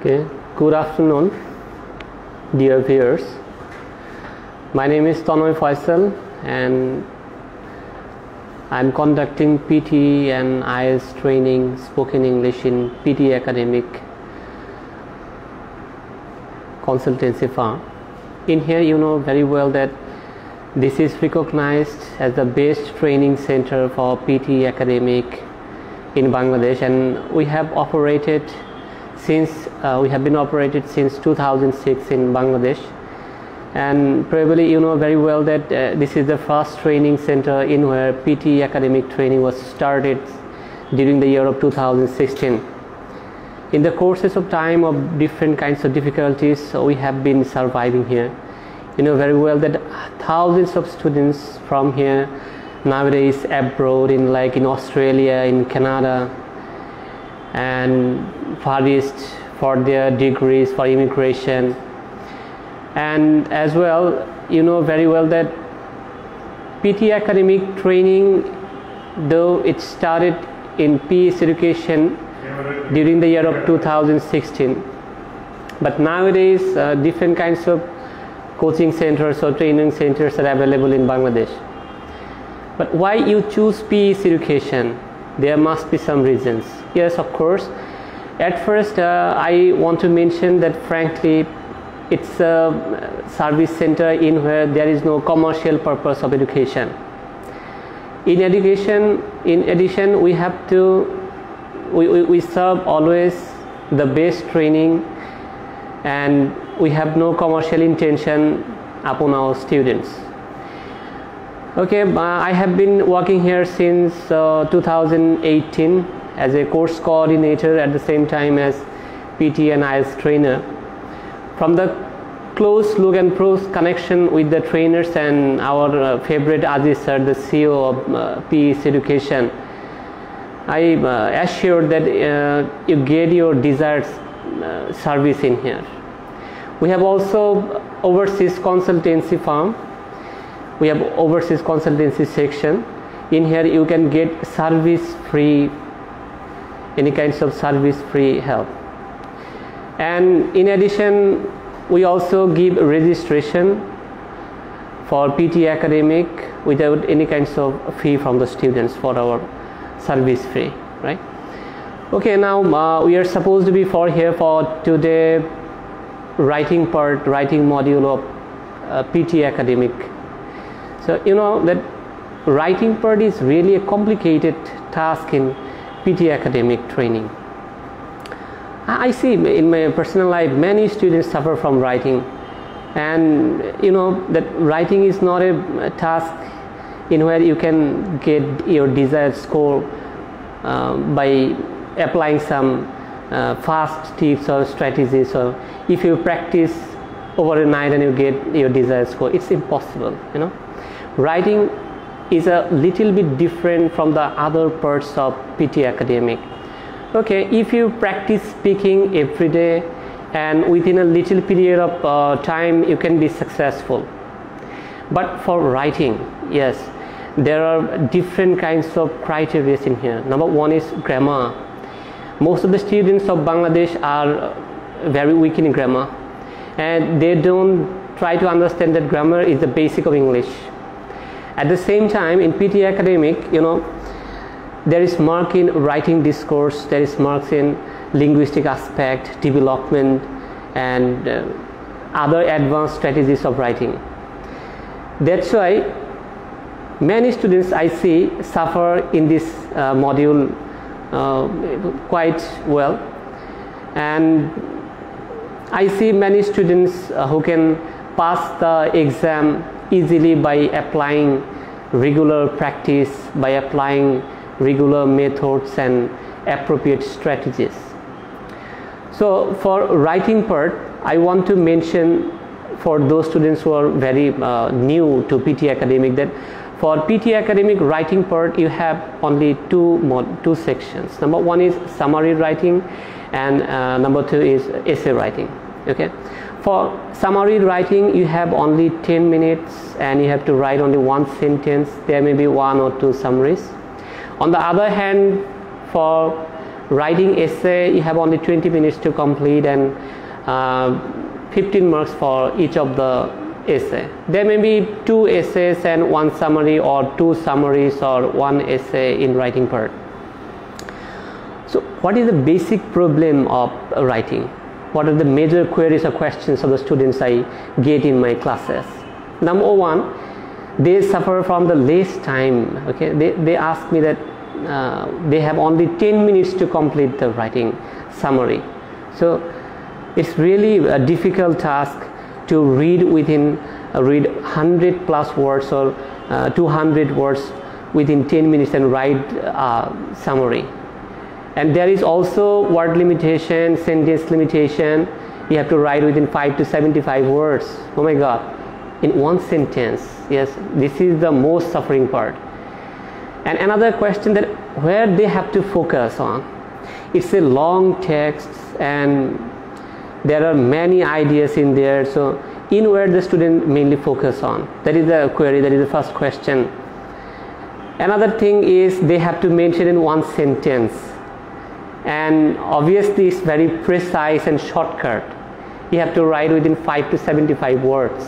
Okay, good afternoon, dear viewers. My name is Tanoy Faisal and I'm conducting PTE and IELTS training spoken English in PTE Academic consultancy firm. In here, you know very well that this is recognized as the best training center for PTE academic in Bangladesh, and we have operated since uh, we have been operated since 2006 in Bangladesh. And probably you know very well that uh, this is the first training center in where PTE academic training was started during the year of 2016 in the courses of time of different kinds of difficulties we have been surviving here you know very well that thousands of students from here nowadays abroad in like in australia in canada and far east for their degrees for immigration. And as well you know very well that pte academic training though it started in pec education during the year of 2016 but nowadays uh, different kinds of coaching centers or training centers are available in bangladesh. But why you choose pec education? There must be some reasons. Yes of course at first uh, i want to mention that frankly it's a service center in where there is no commercial purpose of education. In education in addition we have to we, we, we serve always the best training and we have no commercial intention upon our students. Okay uh, i have been working here since uh, 2018 as a course coordinator at the same time as PTE and IELTS trainer from the close look and close connection with the trainers and our uh, favorite Aziz sir, the CEO of uh, PEC Education, I uh, assure that uh, you get your desired uh, service in here. We have also overseas consultancy firm. We have overseas consultancy section. In here you can get service free, any kinds of service free help. And in addition, we also give registration for PTE academic without any kinds of fee from the students for our service fee, right? Okay, now uh, we are supposed to be for here for today writing part, writing module of uh, PTE academic. So you know that writing part is really a complicated task in PTE academic training. I see in my personal life many students suffer from writing and you know that writing is not a, task in where you can get your desired score uh, by applying some uh, fast tips or strategies or if you practice overnight and you get your desired score it's impossible you know writing is a little bit different from the other parts of PTE academic. Okay if you practice speaking every day and within a little period of uh, time you can be successful. But for writing yes there are different kinds of criteria in here. Number one is grammar. Most of the students of bangladesh are very weak in grammar and they don't try to understand that grammar is the basic of english at the same time in pte academic you know there is mark in writing discourse there is marks in linguistic aspect development and uh, other advanced strategies of writing. That's why many students i see suffer in this uh, module uh, quite well. And i see many students uh, who can pass the exam easily by applying regular practice by applying regular methods and appropriate strategies. So for writing part, I want to mention for those students who are very uh, new to PTE academic that for PTE academic writing part you have only two two sections. Number one is summary writing and uh, number two is essay writing. Okay. For summary writing you have only 10 minutes and you have to write only one sentence. There may be one or two summaries. On the other hand for writing essay you have only 20 minutes to complete and uh, 15 marks for each of the essay. There may be two essays and one summary or two summaries or one essay in writing part. So what is the basic problem of writing what are the major queries or questions of the students i get in my classes? Number one they suffer from the less time okay? They, they ask me that uh, they have only 10 minutes to complete the writing summary. So it's really a difficult task to read within uh, read 100 plus words or uh, 200 words within 10 minutes and write a summary and there is also word limitation sentence limitation. You have to write within 5 to 75 words. Oh my god. In one sentence. Yes this is the most suffering part. And another question that where they have to focus on. It's a long text and there are many ideas in there. So in where the student mainly focus on. That is the query that is the first question. Another thing is they have to mention in one sentence and obviously it's very precise and shortcut. You have to write within 5 to 75 words.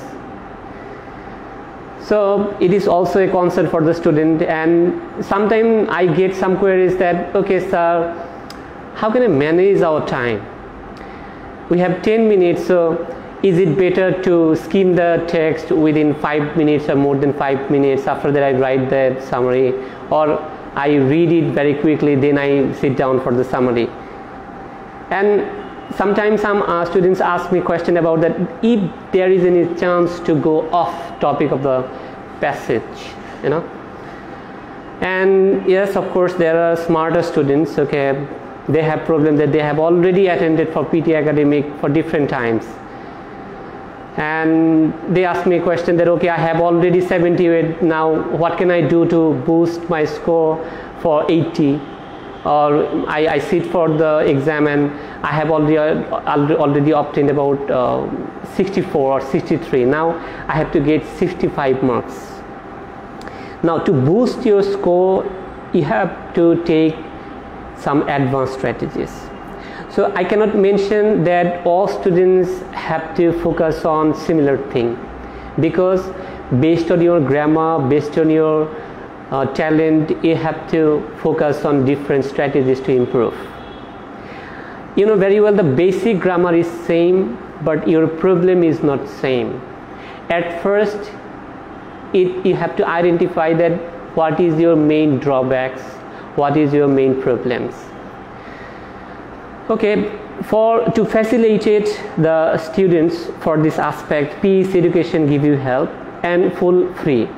So it is also a concern for the student. And sometimes i get some queries that okay sir how can i manage our time? We have 10 minutes so is it better to skim the text within 5 minutes or more than 5 minutes after that i write the summary? Or i read it very quickly then i sit down for the summary. And sometimes some uh, students ask me question about that if there is any chance to go off topic of the passage you know? And yes of course there are smarter students okay? They have problem that they have already attended for pte academic for different times and they ask me a question that okay i have already 78 now what can i do to boost my score for 80 or I, I, sit for the exam and I have already already obtained about uh, 64 or 63 now I have to get 65 marks. Now to boost your score you have to take some advanced strategies so I cannot mention that all students have to focus on similar thing. Because based on your grammar based on your uh, talent you have to focus on different strategies to improve. You know very well the basic grammar is same but your problem is not same. At first it you have to identify that what is your main drawbacks what is your main problems okay for to facilitate the students for this aspect PEC education give you help and full free.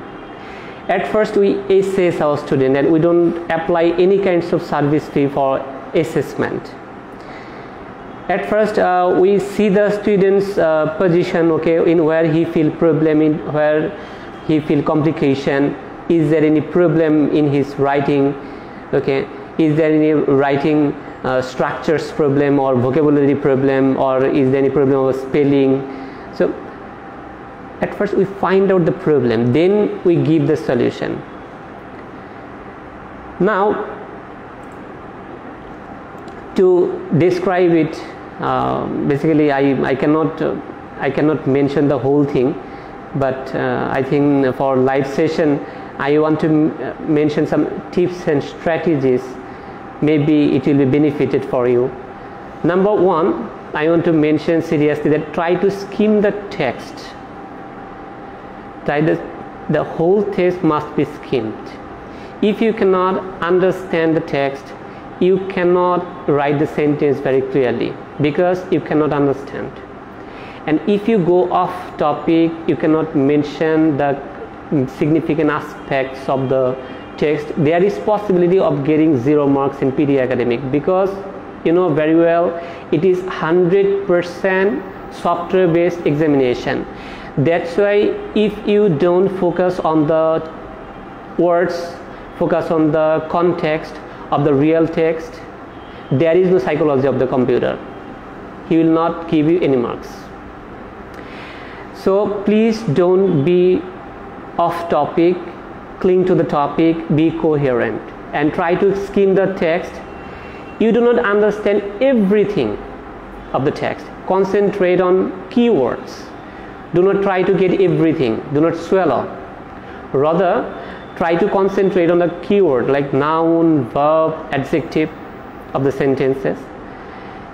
At first we assess our student and we don't apply any kinds of service fee for assessment. At first uh, we see the student's uh, position okay in where he feel problem in where he feel complication. Is there any problem in his writing? Okay is there any writing uh, structures problem or vocabulary problem or is there any problem of spelling? So at first we find out the problem then we give the solution. Now to describe it uh, basically I, I cannot uh, I cannot mention the whole thing but uh, I think for live session I want to uh, mention some tips and strategies maybe it will be benefited for you. Number one I want to mention seriously that try to skim the text. The, the whole text must be skimmed. If you cannot understand the text you cannot write the sentence very clearly because you cannot understand. And if you go off topic you cannot mention the significant aspects of the text there is possibility of getting zero marks in PTE academic because you know very well it is 100% software based examination. That's why if you don't focus on the words focus on the context of the real text there is no psychology of the computer. He will not give you any marks. So please don't be off topic cling to the topic be coherent and try to skim the text. You do not understand everything of the text. Concentrate on keywords. Do not try to get everything. Do not swallow. Rather try to concentrate on the keyword like noun verb adjective of the sentences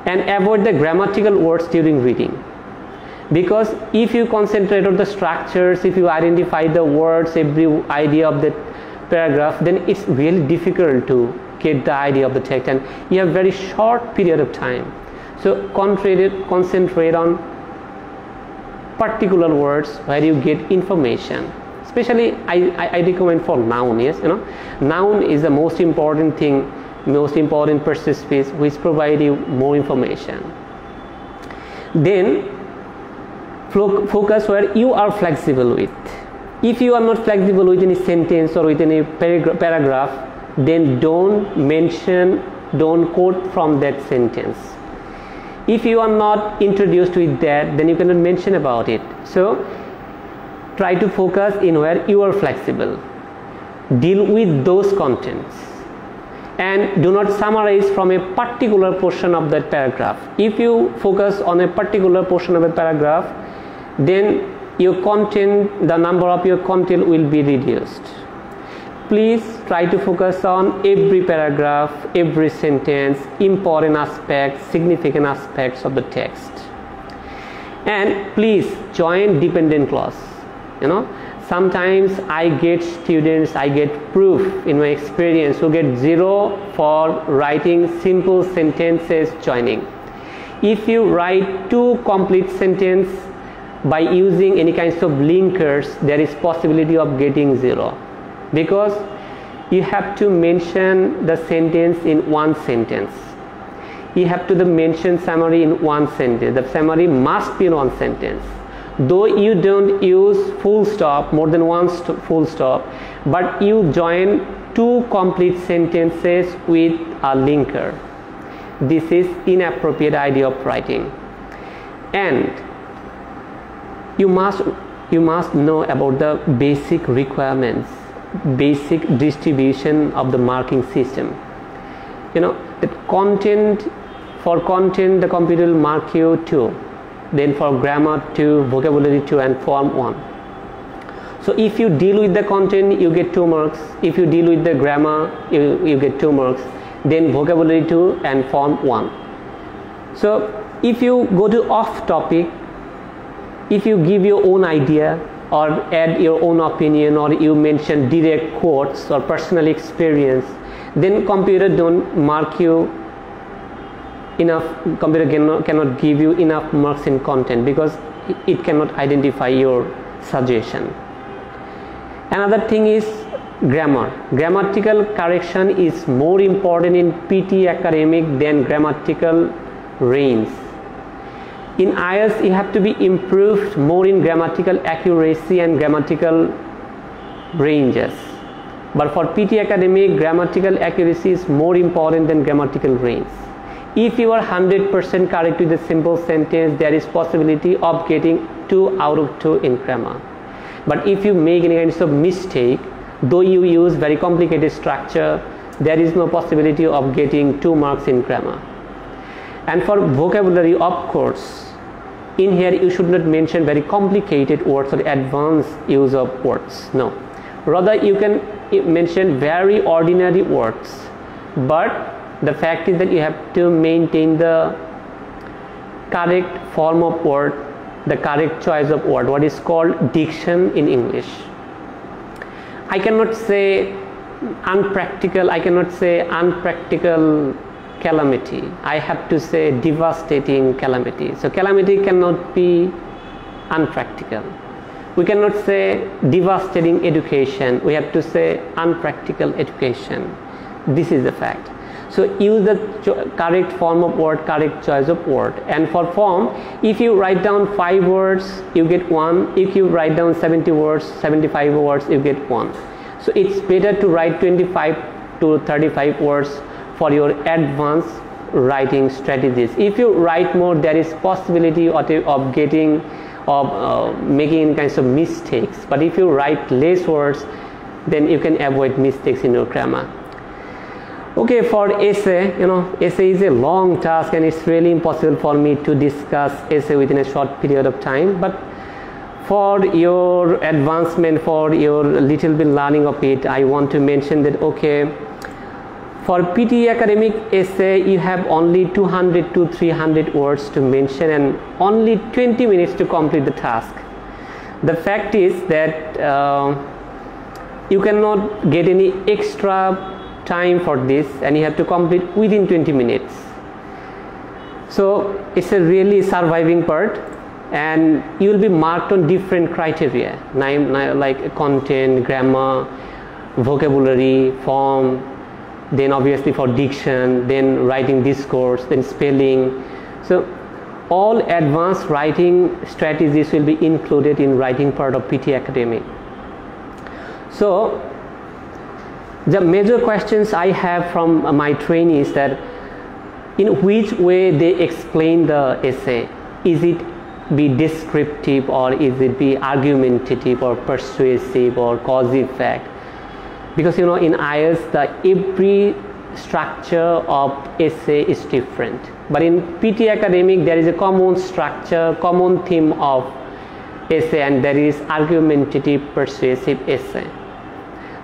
and avoid the grammatical words during reading because if you concentrate on the structures if you identify the words every idea of the paragraph then it's really difficult to get the idea of the text. And you have very short period of time. So concentrate on particular words where you get information. Especially I, I, I, recommend for noun yes you know. Noun is the most important thing most important persist which provide you more information. Then focus where you are flexible with. If you are not flexible with any sentence or with any paragraph then don't mention don't quote from that sentence. If you are not introduced with that then you cannot mention about it. So try to focus in where you are flexible. Deal with those contents. And do not summarize from a particular portion of that paragraph. If you focus on a particular portion of a paragraph then your content the number of your content will be reduced. Please try to focus on every paragraph every sentence important aspects significant aspects of the text. And please join dependent clause you know. Sometimes i get students i get proof in my experience who get zero for writing simple sentences joining. If you write two complete sentence by using any kinds of linkers there is possibility of getting zero. Because you have to mention the sentence in one sentence. You have to the mention summary in one sentence. The summary must be in one sentence. Though you don't use full stop more than one st full stop but you join two complete sentences with a linker. This is inappropriate idea of writing. And you must you must know about the basic requirements basic distribution of the marking system. You know the content for content the computer will mark you 2 then for grammar 2 vocabulary 2 and form 1 so if you deal with the content you get 2 marks. If you deal with the grammar you, you get 2 marks. Then vocabulary 2 and form 1 so if you go to off topic if you give your own idea or add your own opinion or you mention direct quotes or personal experience then computer don't mark you enough computer cannot, cannot give you enough marks in content because it cannot identify your suggestion. Another thing is grammar. Grammatical correction is more important in pte academic than grammatical range in IELTS you have to be improved more in grammatical accuracy and grammatical ranges. But for PTE Academy grammatical accuracy is more important than grammatical range. If you are 100% correct with a simple sentence there is possibility of getting 2 out of 2 in grammar. But if you make any kinds of mistake though you use very complicated structure there is no possibility of getting 2 marks in grammar. And for vocabulary of course in here you should not mention very complicated words or advanced use of words. No. Rather you can mention very ordinary words. But the fact is that you have to maintain the correct form of word the correct choice of word what is called diction in english. I cannot say unpractical i cannot say unpractical calamity. I have to say devastating calamity. So calamity cannot be unpractical. We cannot say devastating education. We have to say unpractical education. This is the fact. So use the correct form of word correct choice of word. And for form if you write down five words you get one. If you write down 70 words 75 words you get one. So it's better to write 25 to 35 words for your advanced writing strategies. If you write more there is possibility of, of getting of uh, making kinds of mistakes. But if you write less words then you can avoid mistakes in your grammar. Okay for essay you know essay is a long task and it's really impossible for me to discuss essay within a short period of time. But for your advancement for your little bit learning of it i want to mention that okay for PTE academic essay you have only 200 to 300 words to mention and only 20 minutes to complete the task. The fact is that uh, you cannot get any extra time for this and you have to complete within 20 minutes. So it's a really surviving part and you will be marked on different criteria. Like content grammar vocabulary form then obviously for diction then writing discourse then spelling so all advanced writing strategies will be included in writing part of PTE Academy so the major questions I have from my trainees that in which way they explain the essay. Is it be descriptive or is it be argumentative or persuasive or cause effect? Because you know in IELTS the every structure of essay is different. But in PTE academic there is a common structure, common theme of essay and there is argumentative persuasive essay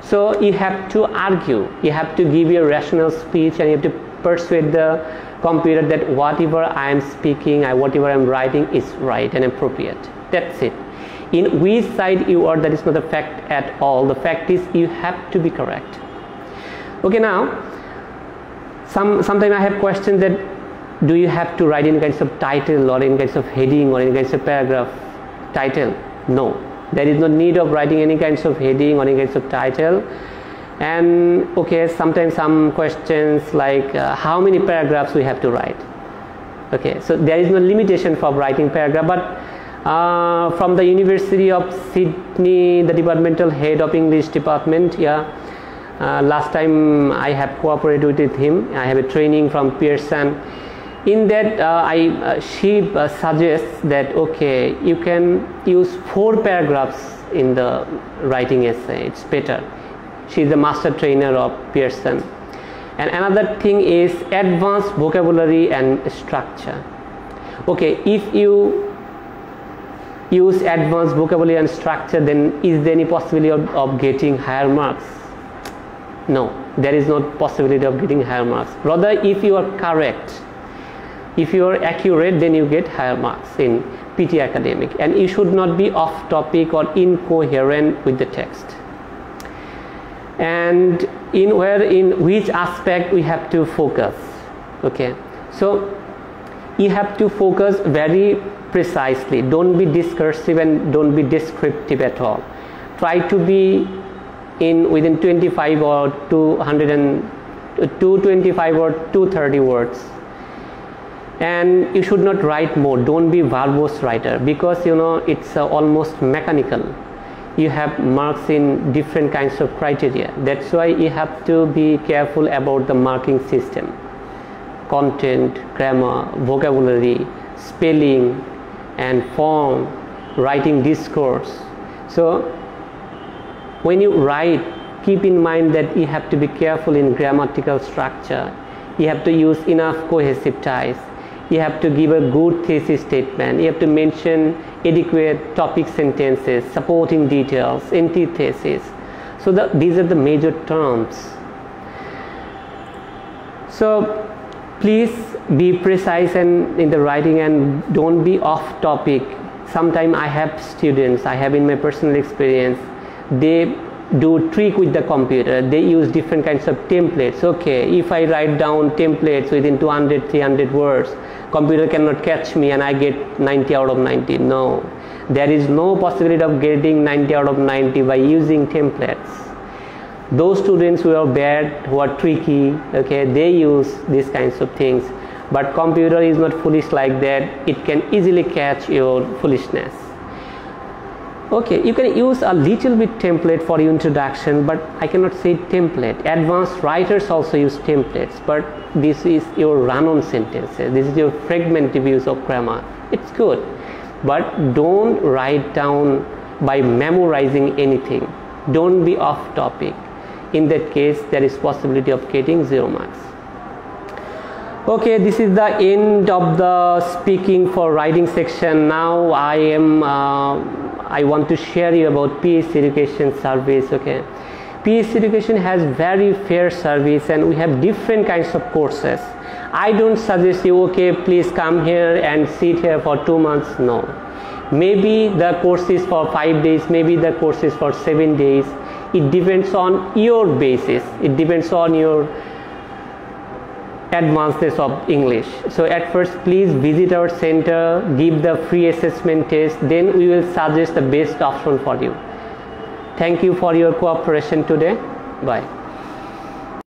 so you have to argue, you have to give your rational speech and you have to persuade the computer that whatever I am speaking, I, whatever I am writing is right and appropriate. That's it. In which side you are, that is not a fact at all. The fact is you have to be correct. Okay, now, some sometimes I have questions that do you have to write in kinds of title or in kinds of heading or in kinds of paragraph title? No there is no need of writing any kinds of heading or any kinds of title and okay sometimes some questions like uh, how many paragraphs we have to write okay so there is no limitation for writing paragraph but uh, from the University of Sydney the departmental head of English department yeah. Uh, last time I have cooperated with him. I have a training from Pearson. In that uh, I uh, she uh, suggests that okay you can use four paragraphs in the writing essay. It's better. She is the master trainer of Pearson. And another thing is advanced vocabulary and structure. Okay if you use advanced vocabulary and structure then is there any possibility of, of getting higher marks? No there is no possibility of getting higher marks. Rather if you are correct if you are accurate then you get higher marks in PTE academic. And you should not be off topic or incoherent with the text. And in where in which aspect we have to focus? Okay so you have to focus very precisely. Don't be discursive and don't be descriptive at all. Try to be in within 25 or 200 and 225 or 230 words. And you should not write more. Don't be verbose writer because you know it's uh, almost mechanical. You have marks in different kinds of criteria. That's why you have to be careful about the marking system. Content grammar vocabulary spelling and form writing discourse. So when you write keep in mind that you have to be careful in grammatical structure. You have to use enough cohesive ties. You have to give a good thesis statement. You have to mention adequate topic sentences supporting details antithesis. So the, these are the major terms. So please be precise and in the writing and don't be off topic. Sometimes i have students i have in my personal experience they do trick with the computer. They use different kinds of templates. Okay if i write down templates within 200 300 words computer cannot catch me and i get 90 out of 90 no. There is no possibility of getting 90 out of 90 by using templates those students who are bad who are tricky okay they use these kinds of things. But computer is not foolish like that. It can easily catch your foolishness. Okay you can use a little bit template for your introduction but i cannot say template. Advanced writers also use templates but this is your run-on sentences this is your fragmentive use of grammar. It's good. But don't write down by memorizing anything. Don't be off topic in that case there is possibility of getting zero marks. Okay this is the end of the speaking for writing section. Now i am uh, i want to share you about PEC education service okay? PEC education has very fair service and we have different kinds of courses. I don't suggest you okay please come here and sit here for two months no. Maybe the course is for five days maybe the course is for seven days it depends on your basis. It depends on your advances of english. So at first please visit our center give the free assessment test then we will suggest the best option for you. Thank you for your cooperation today. Bye